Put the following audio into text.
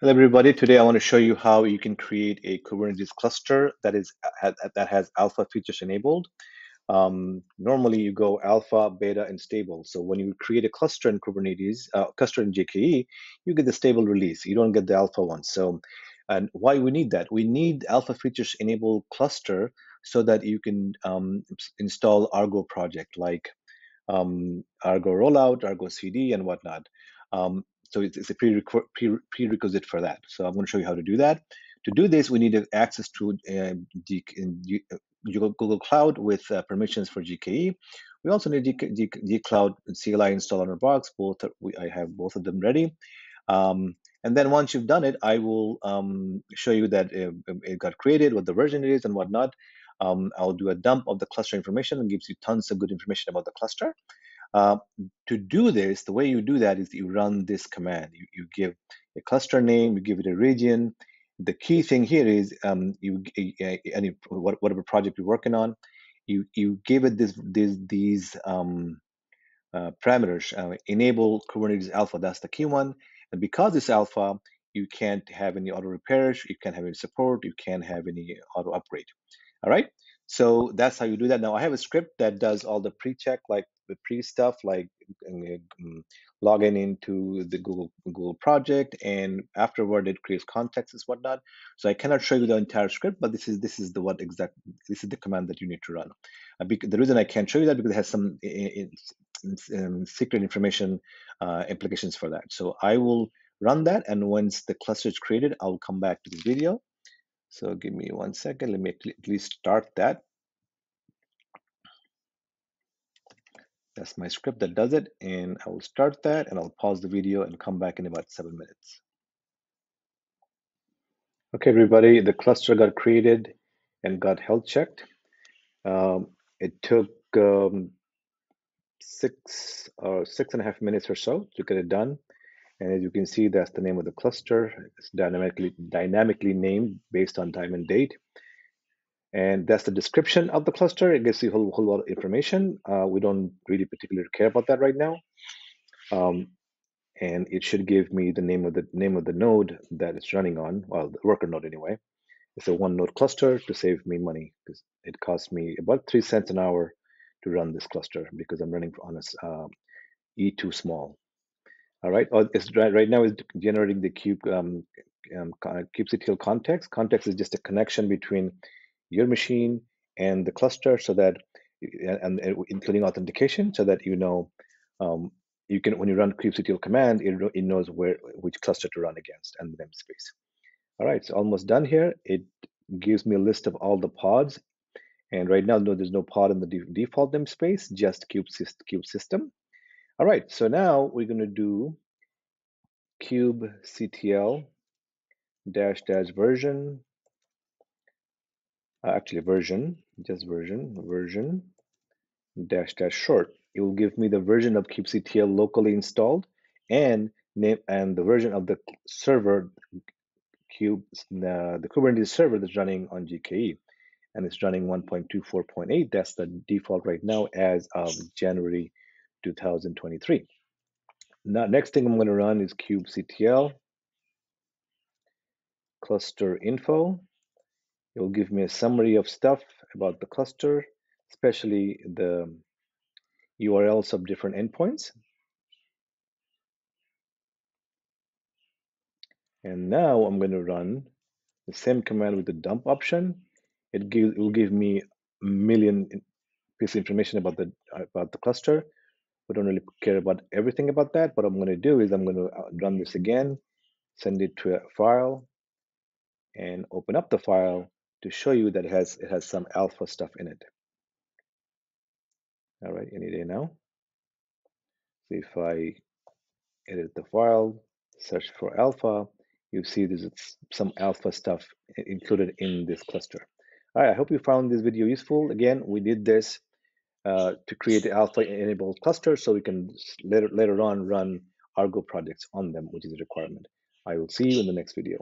Hello, everybody. Today, I want to show you how you can create a Kubernetes cluster that is that has alpha features enabled. Um, normally, you go alpha, beta, and stable. So when you create a cluster in Kubernetes, uh, cluster in GKE, you get the stable release. You don't get the alpha one. So, and why we need that? We need alpha features enabled cluster so that you can um, install Argo project like um, Argo rollout, Argo CD, and whatnot. Um, so it's, it's a prerequisite for that. So I'm going to show you how to do that. To do this, we need access to uh, G, Google Cloud with uh, permissions for GKE. We also need G Cloud CLI installed on our box. Both are, we, I have both of them ready. Um, and then once you've done it, I will um, show you that it, it, got created, what the version it is, and whatnot. Um, I'll do a dump of the cluster information and gives you tons of good information about the cluster. Uh, to do this, the way you do that is you run this command. You, you give a cluster name, you give it a region. The key thing here is um, you any whatever project you're working on, you you give it this, this these um, uh, parameters. Uh, enable Kubernetes Alpha. That's the key one. And because it's alpha, you can't have any auto repairs, you can't have any support, you can't have any auto upgrade. All right. So that's how you do that. Now I have a script that does all the pre-check, like the pre stuff, like um, logging into the Google Google project, and afterward it creates contexts and whatnot. So I cannot show you the entire script, but this is this is the what exact this is the command that you need to run. Uh, the reason I can't show you that because it has some um, secret information uh, implications for that. So I will run that, and once the cluster is created, I'll come back to the video so give me one second. Let me at least start that. That's my script that does it. And I will start that and I'll pause the video and come back in about seven minutes. Okay, everybody, the cluster got created and got health checked. Um, it took um, six or six and a half minutes or so to get it done. And as you can see, that's the name of the cluster. It's dynamically dynamically named based on time and date. And that's the description of the cluster. It gives you a whole, whole lot of information. Uh, we don't really particularly care about that right now. Um, and it should give me the name of the name of the node that it's running on, well, the worker node anyway. It's a one node cluster to save me money because it costs me about three cents an hour to run this cluster because I'm running on a uh, E2 small. All right, it's right, now is generating the kube um, um, kubectl context. Context is just a connection between your machine and the cluster, so that and, and including authentication, so that you know um, you can when you run kubectl command, it, it knows where which cluster to run against and the namespace. All right, so almost done here. It gives me a list of all the pods, and right now no, there's no pod in the default namespace, just kube, kube system. All right, so now we're going to do kubectl dash dash version, uh, actually version, just version, version dash dash short. It will give me the version of kubectl locally installed and name and the version of the server cube the, the Kubernetes server that's running on GKE and it's running 1.24.8. That's the default right now as of January 2023. Now, next thing I'm going to run is kubectl cluster info. It will give me a summary of stuff about the cluster, especially the URLs of different endpoints. And now I'm going to run the same command with the dump option. It, give, it will give me a million piece of information about the about the cluster we don't really care about everything about that. What I'm going to do is I'm going to uh, run this again, send it to a file, and open up the file to show you that it has it has some alpha stuff in it. All right, any day now. So if I edit the file, search for alpha, you see there's some alpha stuff included in this cluster. All right, I hope you found this video useful. Again, we did this uh, to create alpha enabled clusters so we can later, later on run Argo projects on them, which is a requirement. I will see you in the next video.